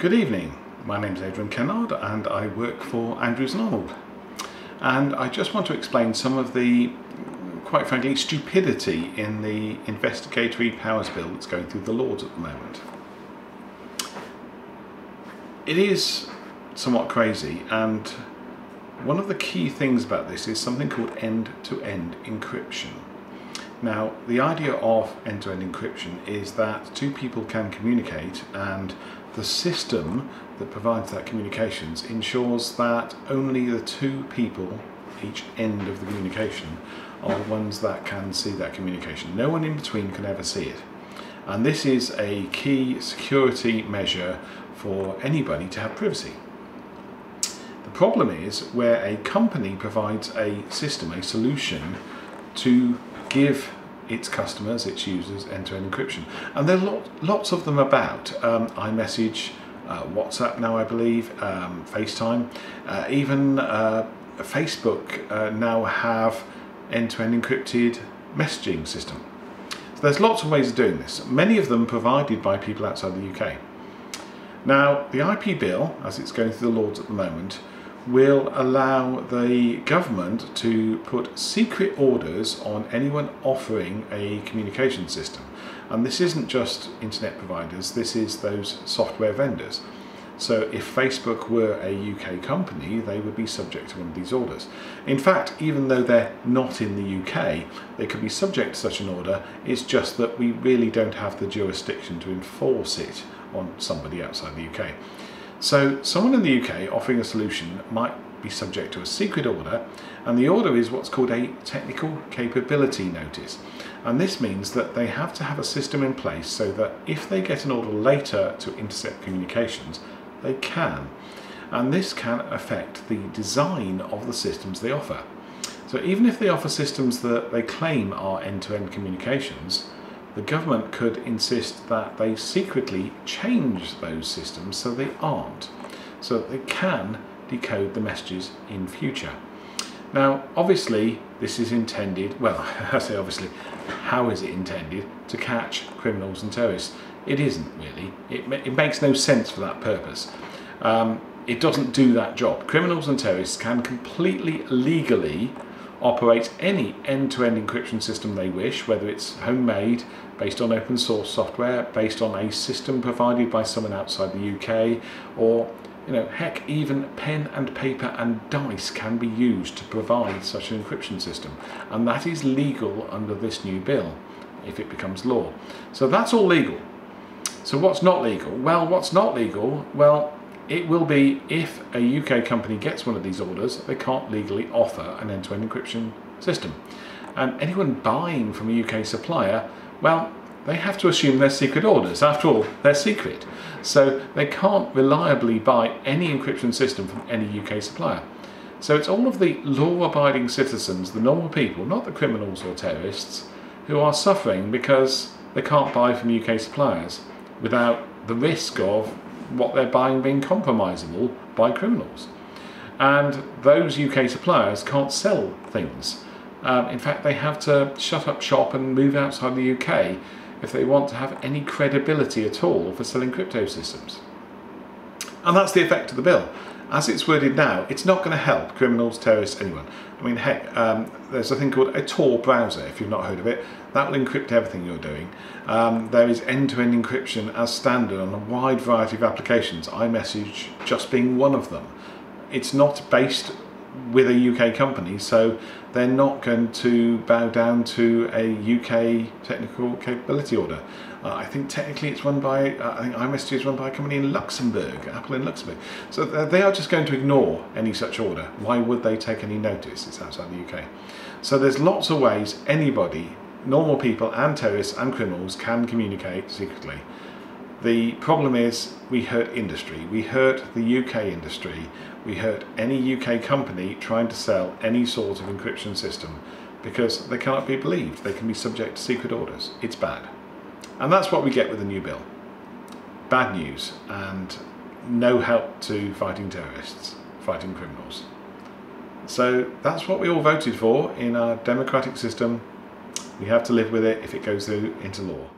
Good evening, my name is Adrian Kennard and I work for Andrews and. And I just want to explain some of the, quite frankly, stupidity in the investigatory powers bill that's going through the Lords at the moment. It is somewhat crazy and one of the key things about this is something called end-to-end -end encryption. Now, the idea of end-to-end -end encryption is that two people can communicate and the system that provides that communications ensures that only the two people each end of the communication are the ones that can see that communication. No one in between can ever see it. And this is a key security measure for anybody to have privacy. The problem is where a company provides a system, a solution to give its customers, its users, end-to-end -end encryption. And there are lot, lots of them about. Um, iMessage, uh, WhatsApp now I believe, um, FaceTime, uh, even uh, Facebook uh, now have end-to-end -end encrypted messaging system. So there's lots of ways of doing this, many of them provided by people outside the UK. Now, the IP bill, as it's going through the Lords at the moment, will allow the government to put secret orders on anyone offering a communication system. And this isn't just internet providers, this is those software vendors. So if Facebook were a UK company, they would be subject to one of these orders. In fact, even though they're not in the UK, they could be subject to such an order. It's just that we really don't have the jurisdiction to enforce it on somebody outside the UK. So someone in the UK offering a solution might be subject to a secret order and the order is what's called a technical capability notice and this means that they have to have a system in place so that if they get an order later to intercept communications they can and this can affect the design of the systems they offer. So even if they offer systems that they claim are end-to-end -end communications the government could insist that they secretly change those systems so they aren't, so that they can decode the messages in future. Now, obviously, this is intended, well, I say obviously, how is it intended to catch criminals and terrorists? It isn't really. It, it makes no sense for that purpose. Um, it doesn't do that job. Criminals and terrorists can completely legally operate any end-to-end -end encryption system they wish, whether it's homemade, based on open source software, based on a system provided by someone outside the UK, or you know, heck, even pen and paper and dice can be used to provide such an encryption system. And that is legal under this new bill, if it becomes law. So that's all legal. So what's not legal? Well, what's not legal? Well, it will be if a UK company gets one of these orders, they can't legally offer an end-to-end -end encryption system. And anyone buying from a UK supplier, well, they have to assume they're secret orders. After all, they're secret. So they can't reliably buy any encryption system from any UK supplier. So it's all of the law-abiding citizens, the normal people, not the criminals or terrorists, who are suffering because they can't buy from UK suppliers without the risk of what they're buying being compromisable by criminals. And those UK suppliers can't sell things. Um, in fact, they have to shut up shop and move outside the UK if they want to have any credibility at all for selling crypto systems. And that's the effect of the bill. As it's worded now, it's not going to help criminals, terrorists, anyone. I mean, heck, um, there's a thing called a Tor browser, if you've not heard of it. That will encrypt everything you're doing. Um, there is end-to-end -end encryption as standard on a wide variety of applications, iMessage just being one of them. It's not based with a UK company, so they're not going to bow down to a UK technical capability order. Uh, I think technically it's run by, uh, I think iMessage is run by a company in Luxembourg, Apple in Luxembourg. So they are just going to ignore any such order. Why would they take any notice? It's outside the UK. So there's lots of ways anybody, normal people and terrorists and criminals can communicate secretly. The problem is we hurt industry. We hurt the UK industry. We hurt any UK company trying to sell any sort of encryption system because they cannot be believed. They can be subject to secret orders. It's bad. And that's what we get with the new bill. Bad news and no help to fighting terrorists, fighting criminals. So that's what we all voted for in our democratic system. We have to live with it if it goes into law.